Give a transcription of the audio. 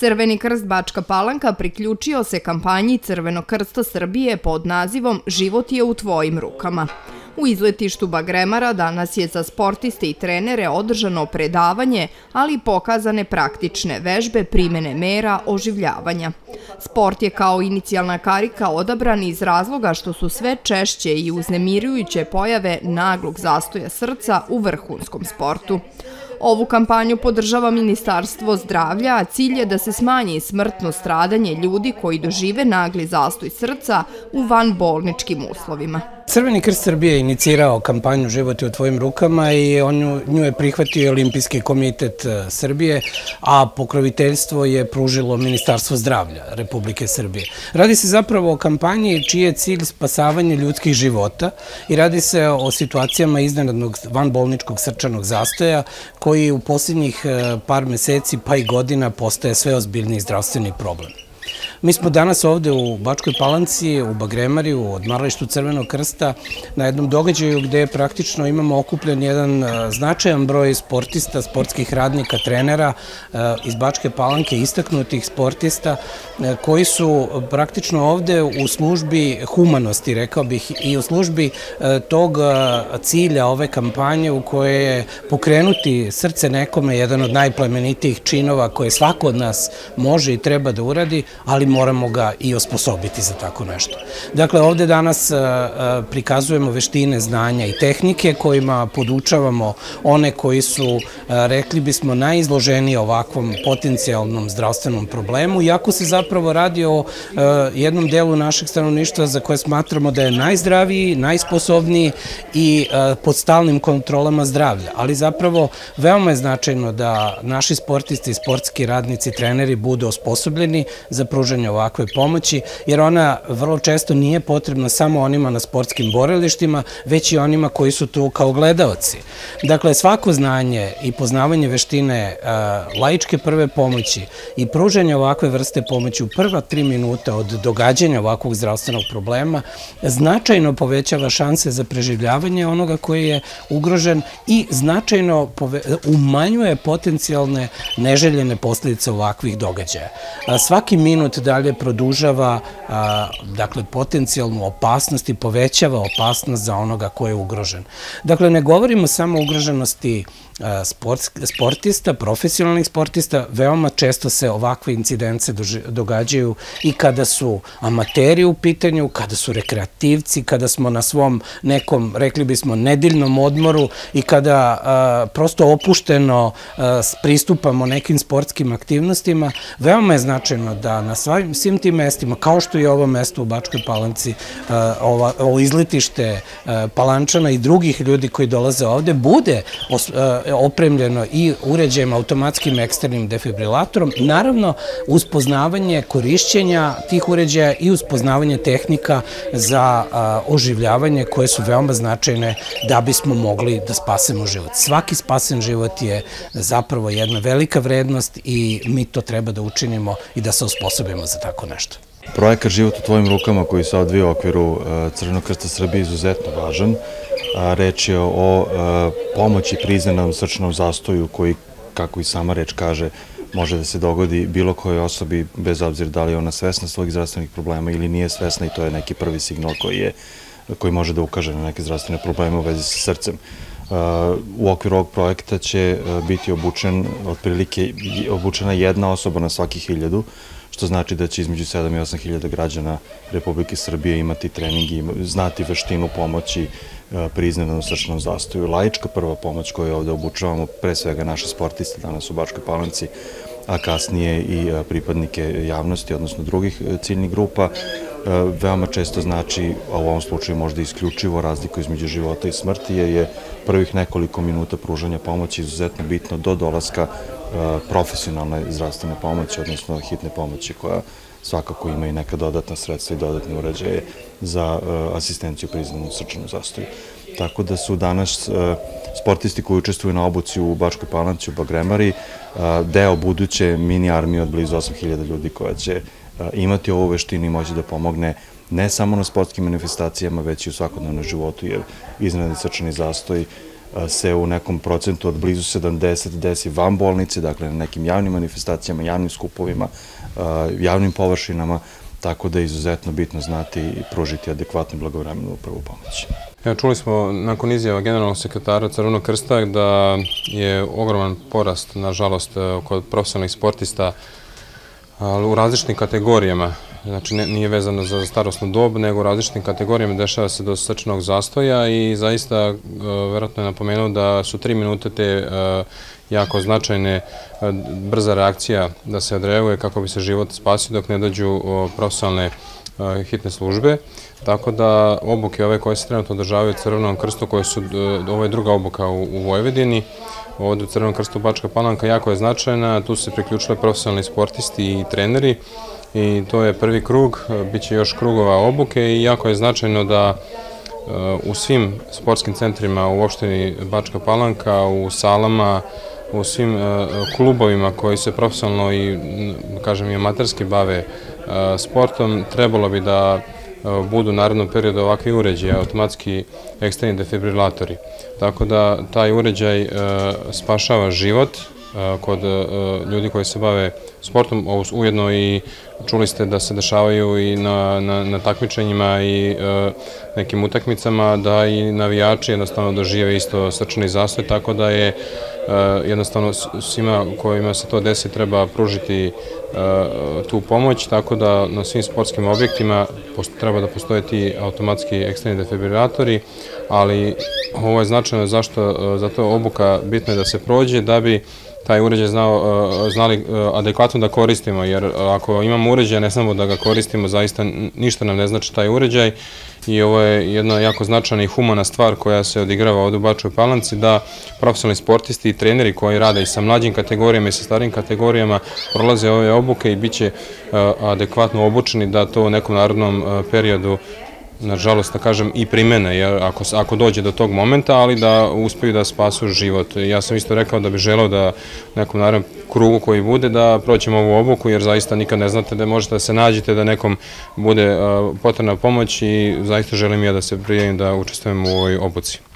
Crveni krst Bačka Palanka priključio se kampanji Crvenog krsta Srbije pod nazivom Život je u tvojim rukama. U izletištu Bagremara danas je za sportiste i trenere održano predavanje, ali i pokazane praktične vežbe primene mera oživljavanja. Sport je kao inicijalna karika odabran iz razloga što su sve češće i uznemirujuće pojave naglog zastoja srca u vrhunskom sportu. Ovu kampanju podržava Ministarstvo zdravlja, a cilj je da se smanji smrtno stradanje ljudi koji dožive nagli zastoj srca u vanbolničkim uslovima. Crveni krst Srbije je inicirao kampanju Život je u tvojim rukama i nju je prihvatio Olimpijski komitet e, Srbije, a pokroviteljstvo je pružilo Ministarstvo zdravlja Republike Srbije. Radi se zapravo o kampanji čiji je cilj spasavanje ljudskih života i radi se o situacijama iznenadnog vanbolničkog srčanog zastoja koji u posljednjih e, par meseci pa i godina postaje sve ozbiljniji zdravstveni problem. Mi smo danas ovde u Bačkoj Palanci, u Bagremari, u odmaralištu Crvenog krsta, na jednom događaju gde praktično imamo okupljen jedan e, značajan broj sportista, sportskih radnika, trenera e, iz Bačke Palanke, istaknutih sportista, e, koji su praktično ovde u službi humanosti, rekao bih, i u službi tog cilja ove kampanje u kojoj je pokrenuti srce nekome jedan od najplemenitijih činova koje svako od nas može i treba da uradi, ali moramo ga i osposobiti za tako nešto. Dakle, ovde danas prikazujemo veštine, znanja i tehnike kojima podučavamo one koji su, rekli bismo, najizloženiji ovakvom potencijalnom zdravstvenom problemu, iako se zapravo radi o jednom delu našeg stanovništva za koje smatramo da je najzdraviji, najsposobniji i pod stalnim kontrolama zdravlja. Ali zapravo veoma je značajno da naši sportisti, sportski radnici, treneri budu osposobljeni za pružanje pružanja ovakve pomoći, jer ona vrlo često nije potrebna samo onima na sportskim borelištima, već i onima koji su tu kao gledalci. Dakle, svako znanje i poznavanje veštine e, laičke prve pomoći i pružanje ovakve vrste pomoći u prva tri minuta od događanja ovakvog zdravstvenog problema značajno povećava šanse za preživljavanje onoga koji je ugrožen i značajno umanjuje potencijalne neželjene posljedice ovakvih događaja. Svaki minut da dalje produžava dakle, potencijalnu opasnost i povećava opasnost za onoga ko je ugrožen. Dakle, ne govorimo samo o ugroženosti sportista, profesionalnih sportista, veoma često se ovakve incidence događaju i kada su amateri u pitanju, kada su rekreativci, kada smo na svom nekom, rekli bismo, nedeljnom odmoru i kada prosto opušteno pristupamo nekim sportskim aktivnostima, veoma je značajno da na svim tim mestima, kao što je ovo mesto u Bačkoj Palanci, ovo izletište Palančana i drugih ljudi koji dolaze ovde, bude opremljeno i uređajem automatskim eksternim defibrilatorom, naravno uz poznavanje korišćenja tih uređaja i uz poznavanje tehnika za oživljavanje koje su veoma značajne da bismo mogli da spasemo život. Svaki spasen život je zapravo jedna velika vrednost i mi to treba da učinimo i da se osposobimo za tako nešto. Projekat Život u tvojim rukama koji se odvija u okviru Crvenog krsta Srbije je izuzetno važan. Reč je o pomoći priznanom srčnom zastoju koji, kako i sama reč kaže, može da se dogodi bilo kojoj osobi, bez obzira da li je ona svesna svojih zdravstvenih problema ili nije svesna i to je neki prvi signal koji, je, koji može da ukaže na neke zdravstvene probleme u vezi sa srcem. U okviru ovog projekta će biti obučen, otprilike obučena jedna osoba na svaki hiljadu, što znači da će između 7 i 8 hiljada građana Republike Srbije imati trening i znati veštinu pomoći e, pri iznenadnom srčnom zastoju. Lajička prva pomoć koju ovde obučavamo, pre svega naše sportiste danas u Bačkoj Palanci, a kasnije i e, pripadnike javnosti, odnosno drugih e, ciljnih grupa, veoma često znači, a u ovom slučaju možda isključivo razliku između života i smrti, jer je prvih nekoliko minuta pružanja pomoći izuzetno bitno do dolaska profesionalne zdravstvene pomoći, odnosno hitne pomoći koja svakako ima i neka dodatna sredstva i dodatne uređaje za asistenciju pri izdanom srčanom zastoju. Tako da su danas sportisti koji učestvuju na obuci u Bačkoj Palanci, u Bagremari, deo buduće mini armije od blizu 8000 ljudi koja će imati ovu veštinu i moći da pomogne ne samo na sportskim manifestacijama, već i u svakodnevnom životu, jer iznenadni srčani zastoj se u nekom procentu od blizu 70 desi van bolnice, dakle na nekim javnim manifestacijama, javnim skupovima, javnim površinama, tako da je izuzetno bitno znati i pružiti adekvatnu blagovremenu prvu pomoć. Ja, čuli smo nakon izjava generalnog sekretara Crvenog krsta da je ogroman porast, nažalost, kod profesionalnih sportista u različitim kategorijama. Znači, nije vezano za starostnu dob, nego u različitim kategorijama dešava se do srčnog zastoja i zaista, verovatno je napomenuo da su tri minute te jako značajne, brza reakcija da se odreaguje kako bi se život spasio dok ne dođu profesionalne hitne službe. Tako da obuke ove koje se trenutno održavaju u Crvenom krstu, koje su, ovo je druga obuka u, Vojvodini, ovde u Crvenom krstu Bačka Palanka jako je značajna, tu su se priključile profesionalni sportisti i treneri i to je prvi krug, bit će još krugova obuke i jako je značajno da u svim sportskim centrima u opštini Bačka Palanka, u salama, u svim klubovima koji se profesionalno i, kažem, i amaterski bave sportom, trebalo bi da budu u narednom periodu ovakvi uređaji, automatski eksterni defibrilatori. Tako da taj uređaj spašava život kod ljudi koji se bave sportom, ujedno i čuli ste da se dešavaju i na, na, na takmičenjima i nekim utakmicama, da i navijači jednostavno dožive isto srčani zastoj, tako da je jednostavno svima kojima se to desi treba pružiti tu pomoć, tako da na svim sportskim objektima treba da postoje ti automatski eksterni defibrilatori, ali ovo je značajno zašto, zato je obuka bitna da se prođe, da bi taj uređaj znao, znali adekvatno da koristimo, jer ako imamo uređaj, ne samo da ga koristimo, zaista ništa nam ne znači taj uređaj. I ovo je jedna jako značajna i humana stvar koja se odigrava ovde u Palanci, da profesionalni sportisti i treneri koji rade i sa mlađim kategorijama i sa starim kategorijama prolaze ove obuke i bit će adekvatno obučeni da to u nekom narodnom periodu nažalost, da kažem, i primene, jer ako, ako dođe do tog momenta, ali da uspeju da spasu život. Ja sam isto rekao da bi želeo da nekom naravno krugu koji bude da proćemo ovu obuku, jer zaista nikad ne znate da možete da se nađete, da nekom bude potrebna pomoć i zaista želim ja da se prijavim da učestvujem u ovoj obuci.